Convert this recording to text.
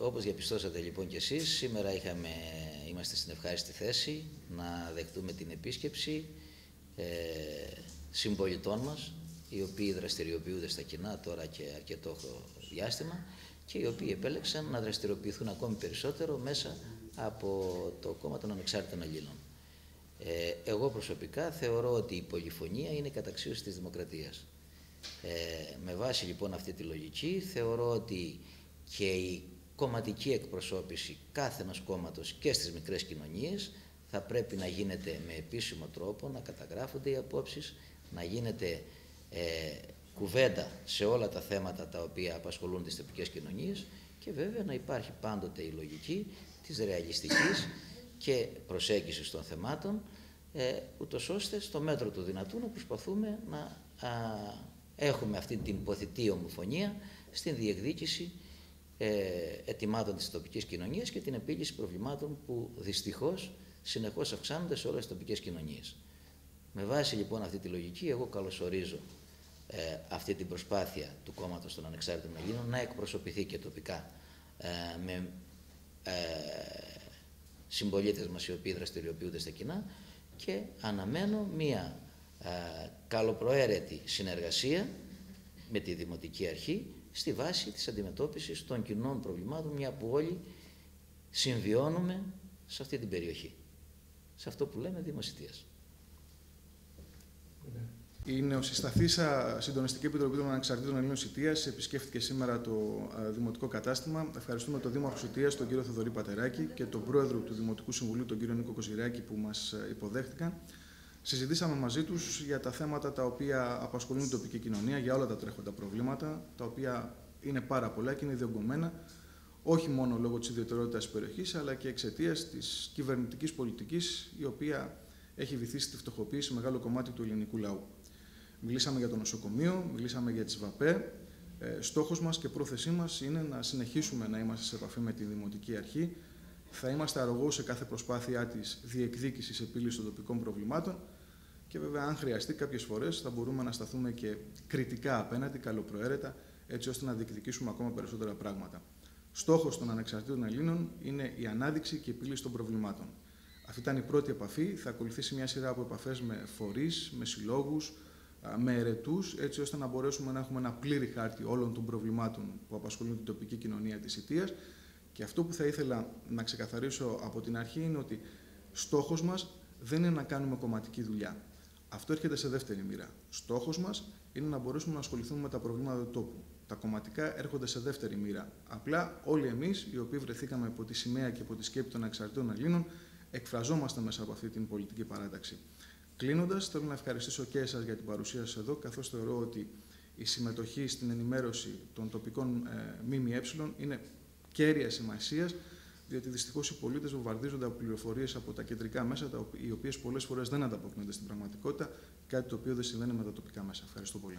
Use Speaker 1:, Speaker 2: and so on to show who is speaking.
Speaker 1: όπως διαπιστώσατε λοιπόν και εσείς, σήμερα είχαμε, είμαστε στην ευχάριστη θέση να δεχτούμε την επίσκεψη ε, συμπολιτών μας, οι οποίοι δραστηριοποιούνται στα κοινά τώρα και αρκετό διάστημα και οι οποίοι επέλεξαν να δραστηριοποιηθούν ακόμη περισσότερο μέσα από το κόμμα των ανεξάρτητων Ελλήνων. Ε, εγώ προσωπικά θεωρώ ότι η πολυφωνία είναι η καταξίωση της δημοκρατίας. Ε, με βάση λοιπόν αυτή τη λογική θεωρώ ότι και η κομματική εκπροσώπηση κάθε ένας κόμματος και στις μικρές κοινωνίες. Θα πρέπει να γίνεται με επίσημο τρόπο, να καταγράφονται οι απόψεις, να γίνεται ε, κουβέντα σε όλα τα θέματα τα οποία απασχολούν τις τοπικές κοινωνίες και βέβαια να υπάρχει πάντοτε η λογική της ρεαλιστικής και προσέγγισης των θεμάτων ε, ούτως ώστε στο μέτρο του δυνατού να προσπαθούμε να έχουμε αυτή την ποθητή ομοφωνία στην διεκδίκηση ε, ετοιμάτων της τοπικής κοινωνίας και την επίλυση προβλημάτων που δυστυχώς συνεχώς αυξάνονται σε όλες τις τοπικές κοινωνίες. Με βάση λοιπόν αυτή τη λογική εγώ καλωσορίζω ε, αυτή την προσπάθεια του κόμματος των Ανεξάρτητων Ελλήνων να εκπροσωπηθεί και τοπικά ε, με ε, συμπολίτες μας οι οποίοι δραστηριοποιούνται στα κοινά και αναμένω μία ε, καλοπροαίρετη συνεργασία με τη Δημοτική Αρχή στη βάση της αντιμετώπισης των κοινών προβλημάτων μια που όλοι συμβιώνουμε σε αυτή την περιοχή. Σε αυτό που λέμε δημοσιτίας.
Speaker 2: Η νεοσυσταθήσα Συντονιστική Επιτροπή των Ανεξαρτήτων Ελλήνων Σιτίας επισκέφθηκε σήμερα το Δημοτικό Κατάστημα. Ευχαριστούμε τον Δήμαρχο Σιτίας, τον κύριο Θοδωρή Πατεράκη και τον Πρόεδρο του Δημοτικού Συμβουλίου, τον κύριο Νίκο Κοζηράκη, που μας υποδέχτηκαν. Συζητήσαμε μαζί τους για τα θέματα τα οποία απασχολούν την τοπική κοινωνία, για όλα τα τρέχοντα προβλήματα, τα οποία είναι πάρα πολλά και είναι διωγγωμένα όχι μόνο λόγω της ιδιαιτερότητας της περιοχής, αλλά και εξαιτίας της κυβερνητικής πολιτικής, η οποία έχει βυθίσει τη φτωχοποίηση μεγάλο κομμάτι του ελληνικού λαού. Μιλήσαμε για το νοσοκομείο, μιλήσαμε για τις ΒΑΠΕ. Ε, στόχος μας και πρόθεσή μας είναι να συνεχίσουμε να είμαστε σε επαφή με τη Δημοτική Αρχή. Θα είμαστε αρρωγό σε κάθε προσπάθειά της διεκδίκησης επίλυσης των τοπικών προβλημάτων και βέβαια αν χρειαστεί κάποιες φορές θα μπορούμε να σταθούμε και κριτικά απέναντι, καλοπροαίρετα, έτσι ώστε να διεκδικήσουμε ακόμα περισσότερα πράγματα. Στόχος των ανεξαρτήτων Ελλήνων είναι η ανάδειξη και η επίλυση των προβλημάτων. Αυτή ήταν η πρώτη επαφή. Θα ακολουθήσει μια σειρά από επαφές με φορείς, με συλλόγους, με ερετού, έτσι ώστε να μπορέσουμε να έχουμε ένα πλήρη χάρτη όλων των προβλημάτων που απασχολούν την τοπική κοινωνία της Ιτίας. Και αυτό που θα ήθελα να ξεκαθαρίσω από την αρχή είναι ότι στόχος μας δεν είναι να κάνουμε κομματική δουλειά. Αυτό έρχεται σε δεύτερη μοίρα. Στόχος μας είναι να μπορέσουμε να ασχοληθούμε με τα προβλήματα του τόπου. Τα κομματικά έρχονται σε δεύτερη μοίρα. Απλά όλοι εμείς, οι οποίοι βρεθήκαμε από τη σημαία και από τη σκέπη των εξαρτητών Ελλήνων, εκφραζόμαστε μέσα από αυτή την πολιτική παράταξη. Κλείνοντας, θέλω να ευχαριστήσω και εσάς για την παρουσία σας εδώ, καθώς θεωρώ ότι η συμμετοχή στην ενημέρωση των τοπικών ε, ΜΜΕ είναι κέρια σημασίας, διότι δυστυχώς οι πολίτες βομβαρδίζονται από πληροφορίες από τα κεντρικά μέσα, οι οποίες πολλές φορές δεν ανταποκρίνονται στην πραγματικότητα, κάτι το οποίο δεν συμβαίνει με τα τοπικά μέσα. Ευχαριστώ πολύ.